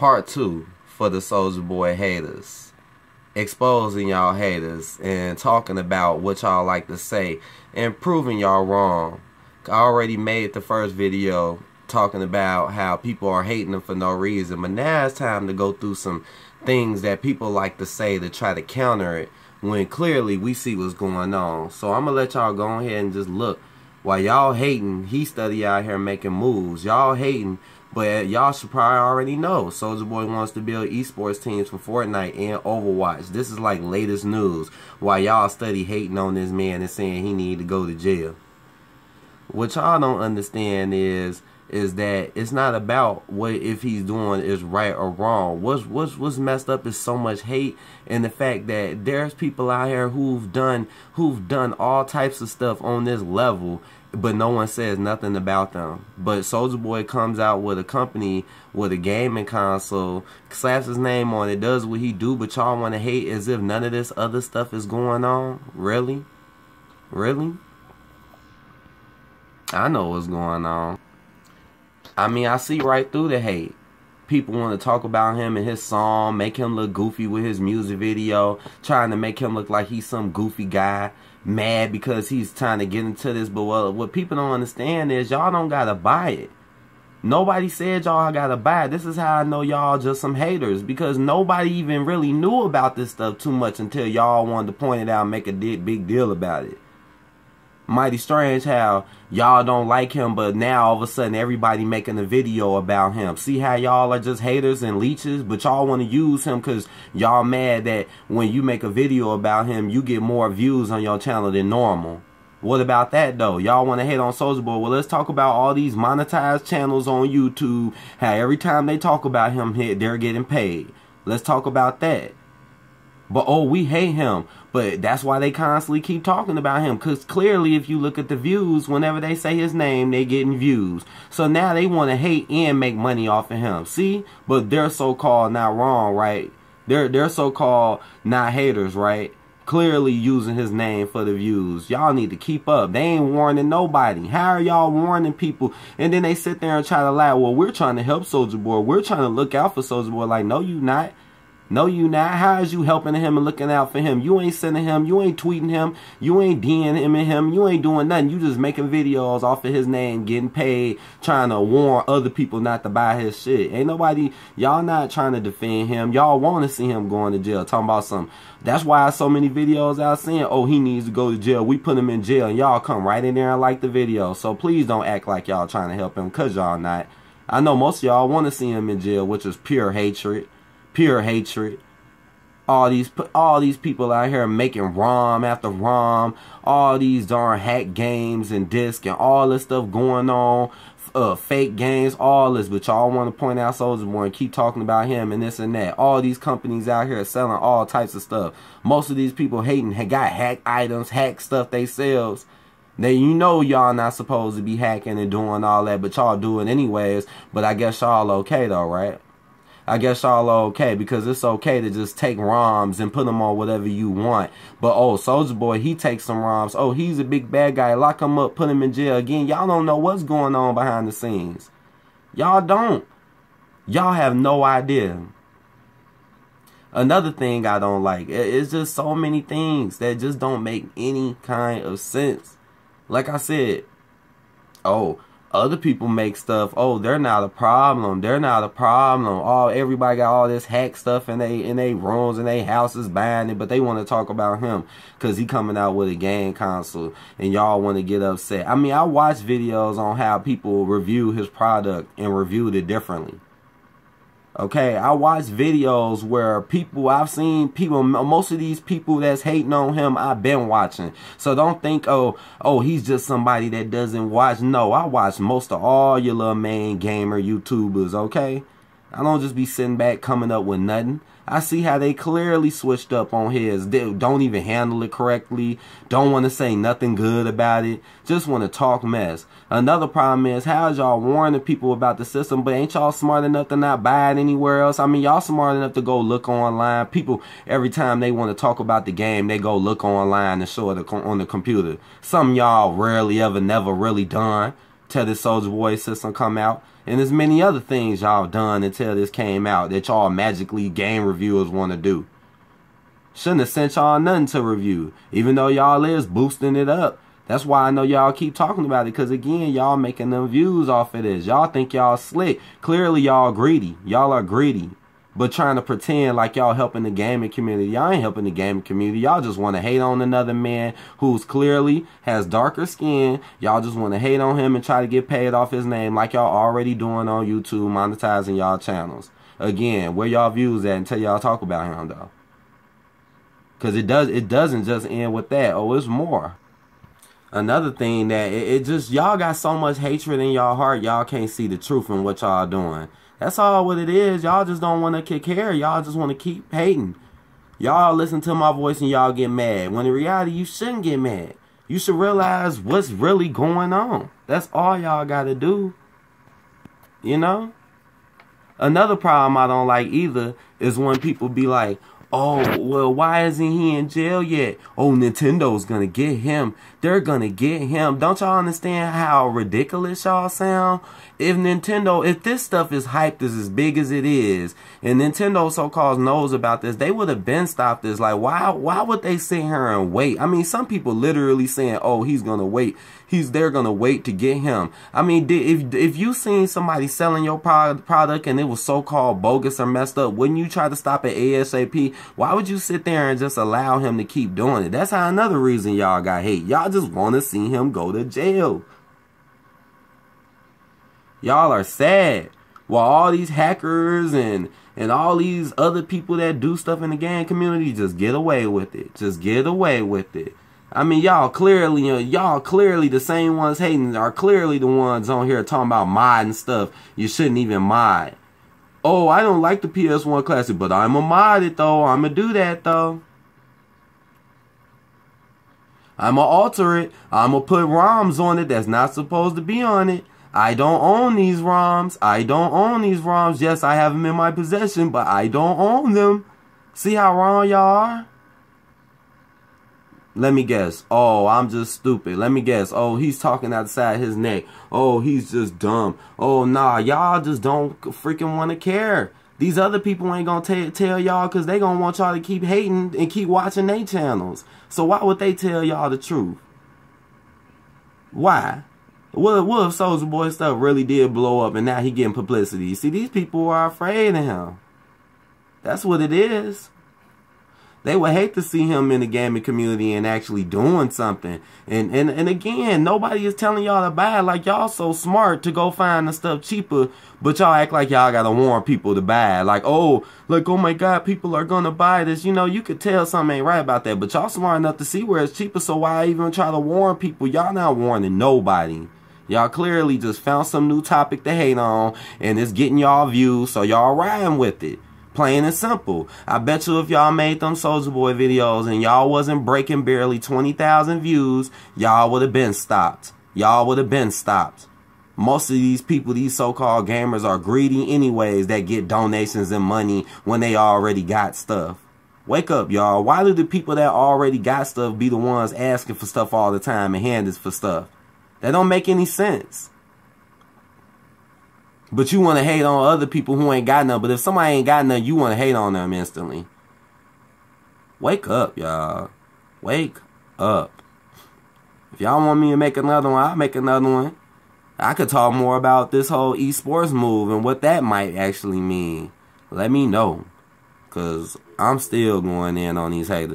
part two for the Soulja Boy haters. Exposing y'all haters and talking about what y'all like to say and proving y'all wrong. I already made the first video talking about how people are hating them for no reason, but now it's time to go through some things that people like to say to try to counter it when clearly we see what's going on. So I'm gonna let y'all go ahead and just look. While y'all hating, he study out here making moves. Y'all hating but y'all should probably already know Soulja Boy wants to build esports teams for Fortnite and Overwatch. This is like latest news. While y'all study hating on this man and saying he need to go to jail. What y'all don't understand is is that it's not about what if he's doing is right or wrong. What's what's what's messed up is so much hate and the fact that there's people out here who've done who've done all types of stuff on this level but no one says nothing about them. But Soulja Boy comes out with a company with a gaming console, slaps his name on it, does what he do, but y'all want to hate as if none of this other stuff is going on. Really? Really? I know what's going on. I mean, I see right through the hate. People want to talk about him and his song, make him look goofy with his music video, trying to make him look like he's some goofy guy mad because he's trying to get into this. But what, people don't understand is y'all don't gotta buy it. Nobody said y'all gotta buy it. This is how I know y'all just some haters because nobody even really knew about this stuff too much until y'all wanted to point it out and make a big deal about it mighty strange how y'all don't like him, but now all of a sudden everybody making a video about him. See how y'all are just haters and leeches, but y'all want to use him because y'all mad that when you make a video about him, you get more views on your channel than normal. What about that though? Y'all want to hate on Soulja Boy? Well, let's talk about all these monetized channels on YouTube. How every time they talk about him, they're getting paid. Let's talk about that. But oh, we hate him. But that's why they constantly keep talking about him. Because clearly, if you look at the views, whenever they say his name, they getting views. So now they want to hate and make money off of him. See? But they're so-called not wrong, right? They're, they're so-called not haters, right? Clearly using his name for the views. Y'all need to keep up. They ain't warning nobody. How are y'all warning people? And then they sit there and try to lie. Well, we're trying to help Soulja Boy. We're trying to look out for Soulja Boy. Like, no, you not. No, you not. How is you helping him and looking out for him? You ain't sending him. You ain't tweeting him. You ain't DMing him. You ain't doing nothing. You just making videos off of his name, getting paid, trying to warn other people not to buy his shit. Ain't nobody, y'all not trying to defend him. Y'all want to see him going to jail. Talking about some. That's why so many videos out saying, oh, he needs to go to jail. We put him in jail. And y'all come right in there and like the video. So please don't act like y'all trying to help him because y'all not. I know most y'all want to see him in jail, which is pure hatred pure hatred. All these all these people out here making ROM after ROM, all these darn hack games and disc and all this stuff going on, uh, fake games, all this. But y'all want to point out Soulja Boy and keep talking about him and this and that. All these companies out here selling all types of stuff. Most of these people hating got hack items, hack stuff they sells. Now you know y'all not supposed to be hacking and doing all that, but y'all do it anyways. But I guess y'all okay though, right? I guess y'all are okay because it's okay to just take ROMs and put them on whatever you want. But oh, Soulja Boy, he takes some ROMs. Oh, he's a big bad guy. Lock him up, put him in jail again. Y'all don't know what's going on behind the scenes. Y'all don't. Y'all have no idea. Another thing I don't like, it's just so many things that just don't make any kind of sense. Like I said, oh, other people make stuff oh they're not a problem they're not a problem. Oh everybody got all this hack stuff in they in they rooms and they houses buying it but they want to talk about him because he coming out with a game console and y'all want to get upset. I mean i watch videos on how people review his product and reviewed it differently Okay, I watch videos where people I've seen people most of these people that's hating on him I've been watching. So don't think oh oh he's just somebody that doesn't watch. No, I watch most of all your little main gamer YouTubers, okay? I don't just be sitting back coming up with nothing. I see how they clearly switched up on his. They don't even handle it correctly. Don't want to say nothing good about it. Just want to talk mess. Another problem is how y'all warning people about the system, but ain't y'all smart enough to not buy it anywhere else? I mean, y'all smart enough to go look online. People, every time they want to talk about the game, they go look online and show it on the computer. Some y'all rarely ever never really done till the Soulja Boy system come out. And there's many other things y'all done until this came out that y'all magically game reviewers want to do. Shouldn't have sent y'all nothing to review, even though y'all is boosting it up. That's why I know y'all keep talking about it, because again, y'all making them views off of this. Y'all think y'all slick. Clearly, y'all greedy. Y'all are greedy but trying to pretend like y'all helping the gaming community. Y'all ain't helping the gaming community. Y'all just want to hate on another man who's clearly has darker skin. Y'all just want to hate on him and try to get paid off his name like y'all already doing on YouTube, monetizing y'all channels. Again, where y'all views at until y'all talk about him though. Cause it does it doesn't just end with that. Oh, it's more. Another thing that it, it just y'all got so much hatred in y'all heart, y'all can't see the truth in what y'all doing. That's all what it is. Y'all just don't want to kick hair. Y'all just want to keep hating. Y'all listen to my voice and y'all get mad. When in reality, you shouldn't get mad. You should realize what's really going on. That's all y'all got to do. You know? Another problem I don't like either is when people be like, Oh, well, why isn't he in jail yet? Oh, Nintendo's gonna get him. They're gonna get him. Don't y'all understand how ridiculous y'all sound? If Nintendo, if this stuff is hyped as, as big as it is, and Nintendo so-called knows about this, they would have been stopped this. Like, why, why would they sit here and wait? I mean, some people literally saying, oh, he's gonna wait. He's, they're gonna wait to get him. I mean, if, if you seen somebody selling your product and it was so-called bogus or messed up, wouldn't you try to stop it ASAP? Why would you sit there and just allow him to keep doing it? That's how another reason y'all got hate. Y'all just want to see him go to jail. Y'all are sad. While all these hackers and and all these other people that do stuff in the gang community just get away with it. Just get away with it. I mean, y'all clearly, uh, y'all clearly the same ones hating are clearly the ones on here talking about mod and stuff. You shouldn't even mod. Oh, I don't like the PS1 Classic, but I'm a mod it though. I'm gonna do that though. I'm gonna alter it. I'm gonna put ROMs on it that's not supposed to be on it. I don't own these ROMs. I don't own these ROMs. Yes, I have them in my possession, but I don't own them. See how wrong y'all are? Let me guess. Oh, I'm just stupid. Let me guess. Oh, he's talking outside his neck. Oh, he's just dumb. Oh, nah, y'all just don't freaking want to care. These other people ain't gonna tell y'all because they gonna want y'all to keep hating and keep watching their channels. So why would they tell y'all the truth? Why? What, what if Soulja Boy stuff really did blow up and now he getting publicity? See, these people are afraid of him. That's what it is. They would hate to see him in the gaming community and actually doing something. And and and again, nobody is telling y'all to buy it. Like y'all so smart to go find the stuff cheaper, but y'all act like y'all gotta warn people to buy it. Like, oh, like, oh my god, people are gonna buy this. You know, you could tell something ain't right about that, but y'all smart enough to see where it's cheaper, so why even try to warn people? Y'all not warning nobody. Y'all clearly just found some new topic to hate on, and it's getting y'all views, so y'all riding with it. Plain and simple. I bet you if y'all made them Soulja Boy videos and y'all wasn't breaking barely 20,000 views, y'all would have been stopped. Y'all would have been stopped. Most of these people, these so-called gamers, are greedy anyways that get donations and money when they already got stuff. Wake up, y'all. Why do the people that already got stuff be the ones asking for stuff all the time and handing for stuff? That don't make any sense. But you want to hate on other people who ain't got none. But if somebody ain't got none, you want to hate on them instantly. Wake up, y'all. Wake up. If y'all want me to make another one, I'll make another one. I could talk more about this whole esports move and what that might actually mean. Let me know. Because I'm still going in on these haters.